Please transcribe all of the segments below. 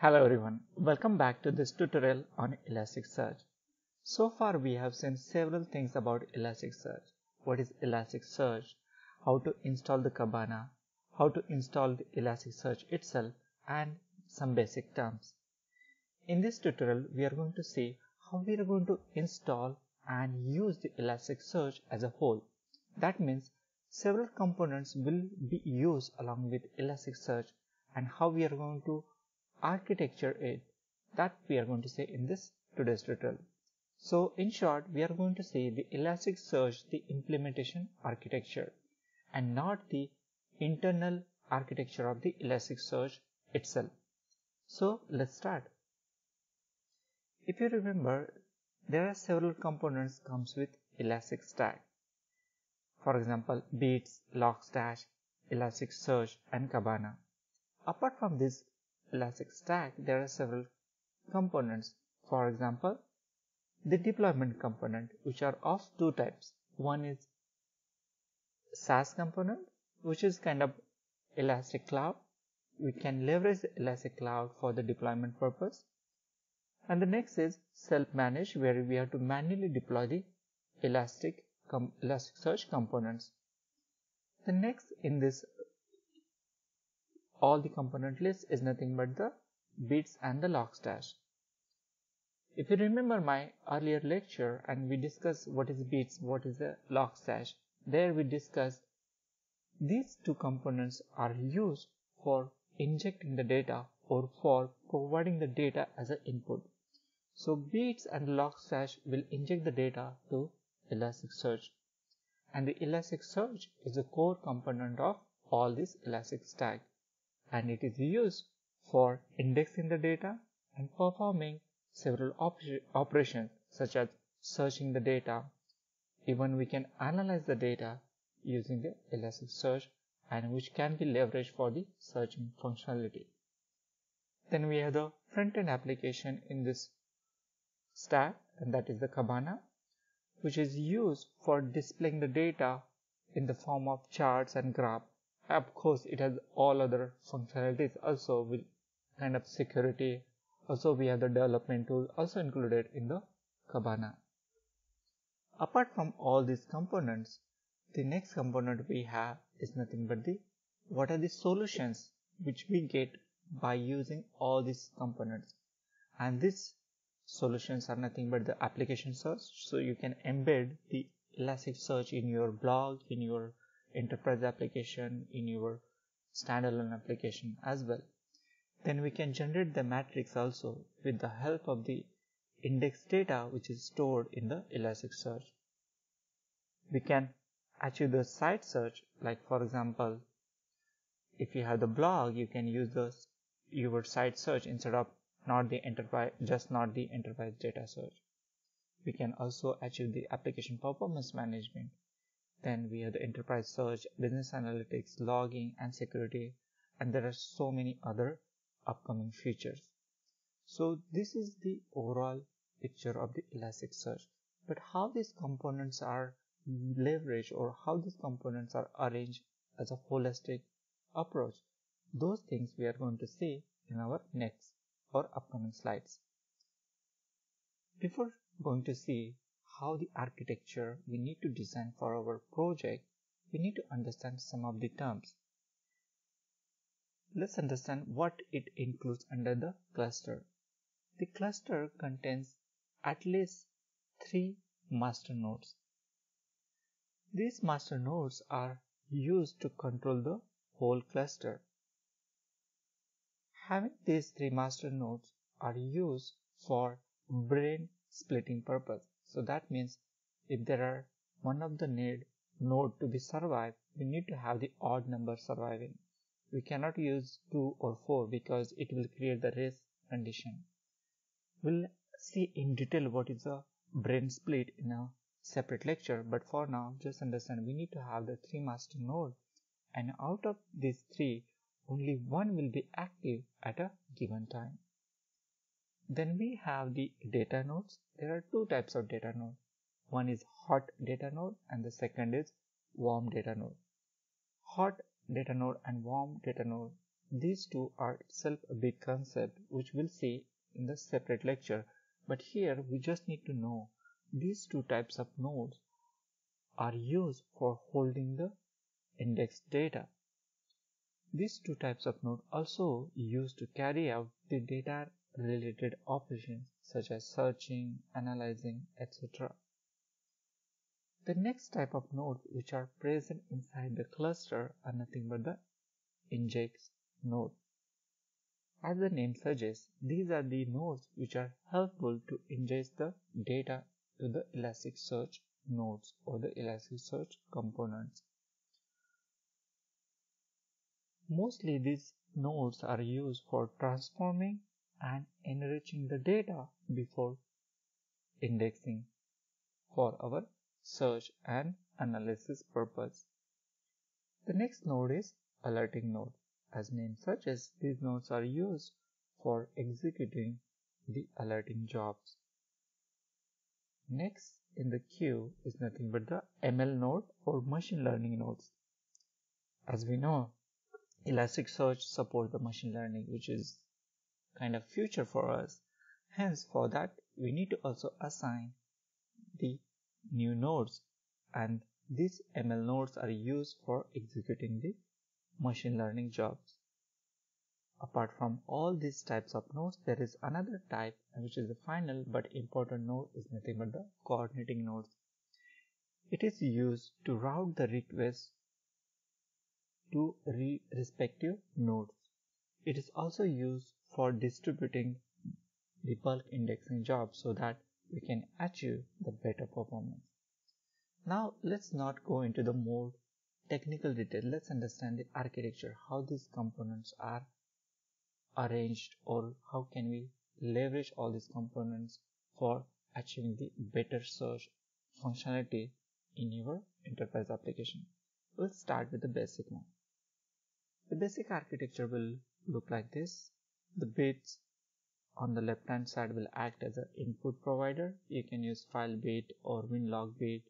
Hello everyone, welcome back to this tutorial on Elasticsearch. So far we have seen several things about Elasticsearch. What is Elasticsearch, how to install the Kibana, how to install the Elasticsearch itself and some basic terms. In this tutorial we are going to see how we are going to install and use the Elasticsearch as a whole. That means several components will be used along with Elasticsearch and how we are going to architecture it that we are going to say in this today's tutorial. So in short we are going to see the Elasticsearch the implementation architecture and not the internal architecture of the Elasticsearch itself. So let's start. If you remember there are several components comes with Elastic Stack. For example, Beats, Logstash, Elasticsearch and Kibana. Apart from this Elastic Stack, there are several components. For example, the deployment component, which are of two types. One is SaaS component, which is kind of Elastic Cloud. We can leverage Elastic Cloud for the deployment purpose. And the next is self-managed, where we have to manually deploy the Elastic com Elasticsearch components. The next in this all the component list is nothing but the Beats and the Logstash. If you remember my earlier lecture and we discussed what is Beats, what is the Logstash, there we discussed these two components are used for injecting the data or for providing the data as an input. So Beats and Logstash will inject the data to Elasticsearch. And the Elasticsearch is the core component of all this Elastic Stack and it is used for indexing the data and performing several op operations such as searching the data. Even we can analyze the data using the Elasticsearch and which can be leveraged for the searching functionality. Then we have the front-end application in this stack and that is the Kibana which is used for displaying the data in the form of charts and graph. Of course, it has all other functionalities also with kind of security. Also, we have the development tool also included in the Kibana. Apart from all these components, the next component we have is nothing but the what are the solutions which we get by using all these components and these solutions are nothing but the application search so you can embed the Elasticsearch in your blog in your enterprise application in your standalone application as well. Then we can generate the matrix also with the help of the index data which is stored in the Elasticsearch. We can achieve the site search like for example if you have the blog you can use the your site search instead of not the enterprise just not the enterprise data search. We can also achieve the application performance management then we have the enterprise search business analytics logging and security and there are so many other upcoming features so this is the overall picture of the elasticsearch but how these components are leveraged or how these components are arranged as a holistic approach those things we are going to see in our next or upcoming slides. Before going to see how the architecture we need to design for our project, we need to understand some of the terms. Let's understand what it includes under the cluster. The cluster contains at least three master nodes. These master nodes are used to control the whole cluster. Having these three master nodes are used for brain splitting purpose. So that means if there are one of the need node to be survived, we need to have the odd number surviving. We cannot use 2 or 4 because it will create the race condition. We'll see in detail what is a brain split in a separate lecture but for now just understand we need to have the three master node and out of these three only one will be active at a given time. Then we have the data nodes. There are two types of data node. One is hot data node and the second is warm data node. Hot data node and warm data node these two are itself a big concept which we'll see in the separate lecture but here we just need to know these two types of nodes are used for holding the index data. These two types of node also used to carry out the data related operations such as searching, analyzing, etc. The next type of nodes which are present inside the cluster are nothing but the ingest nodes. As the name suggests, these are the nodes which are helpful to ingest the data to the Elasticsearch nodes or the Elasticsearch components. Mostly these nodes are used for transforming and enriching the data before indexing for our search and analysis purpose. The next node is alerting node. As name suggests, these nodes are used for executing the alerting jobs. Next in the queue is nothing but the ML node or machine learning nodes. As we know, Elasticsearch supports the machine learning which is kind of future for us. Hence for that we need to also assign the new nodes and these ML nodes are used for executing the machine learning jobs. Apart from all these types of nodes, there is another type which is the final but important node is nothing but the coordinating nodes. It is used to route the requests to re respective nodes. It is also used for distributing the bulk indexing job so that we can achieve the better performance. Now let's not go into the more technical detail. Let's understand the architecture, how these components are arranged or how can we leverage all these components for achieving the better search functionality in your enterprise application. We'll start with the basic one. The basic architecture will look like this. The Beats on the left hand side will act as an input provider. You can use Filebeat or Winlogbeat.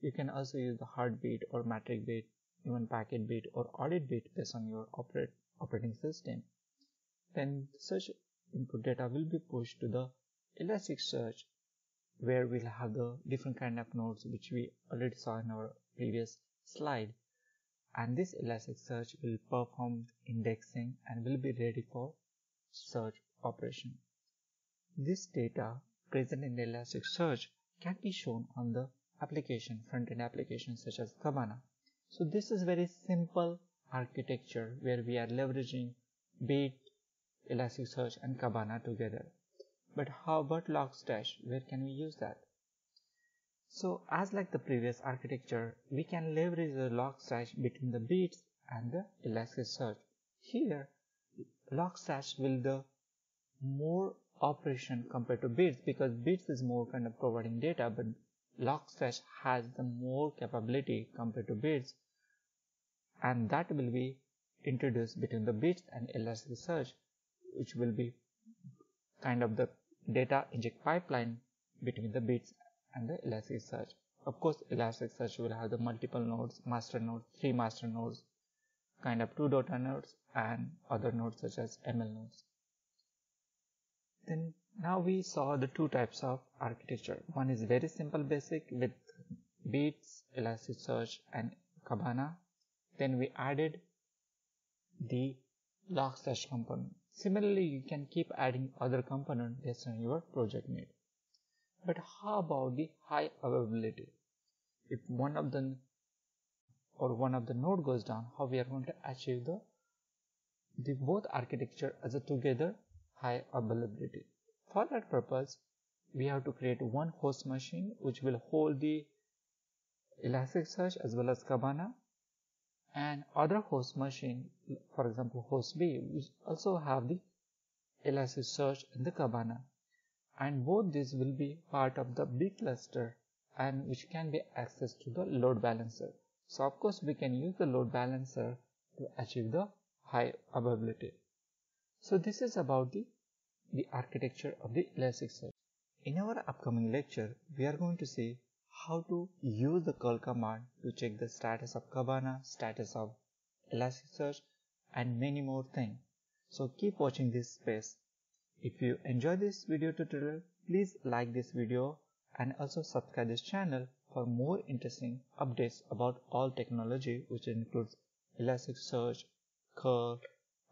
You can also use the Heartbeat or Metricbeat, even Packetbeat or Auditbeat based on your operate, operating system. Then the search input data will be pushed to the Elasticsearch where we'll have the different kind of nodes which we already saw in our previous slide and this Elasticsearch will perform indexing and will be ready for search operation. This data present in Elasticsearch can be shown on the application, front-end application such as Kibana. So this is very simple architecture where we are leveraging Beat, Elasticsearch and Kibana together. But how about Logstash? Where can we use that? So as like the previous architecture, we can leverage the Logstash between the Beats and the Elasticsearch. Here, Logstash will the more operation compared to Beats because Beats is more kind of providing data but logstash has the more capability compared to Beats and that will be introduced between the Beats and elasticsearch which will be kind of the data inject pipeline between the Beats and the elasticsearch of course elasticsearch will have the multiple nodes master nodes three master nodes kind of two data nodes and other nodes such as ml nodes then now we saw the two types of architecture. One is very simple basic with Beats, Elasticsearch and Kibana. Then we added the Logstash component. Similarly, you can keep adding other component based on your project need. But how about the high availability? If one of the or one of the node goes down, how we are going to achieve the the both architecture as a together high availability. For that purpose, we have to create one host machine which will hold the Elasticsearch as well as Kibana and other host machine, for example host B, which also have the Elasticsearch and the Kibana and both these will be part of the big cluster and which can be accessed to the load balancer. So of course we can use the load balancer to achieve the high availability. So this is about the, the architecture of the Elasticsearch. In our upcoming lecture, we are going to see how to use the curl command to check the status of Kibana, status of Elasticsearch and many more things. So keep watching this space. If you enjoy this video tutorial, please like this video and also subscribe this channel for more interesting updates about all technology which includes Elasticsearch, Curve,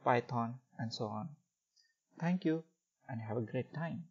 Python and so on. Thank you and have a great time.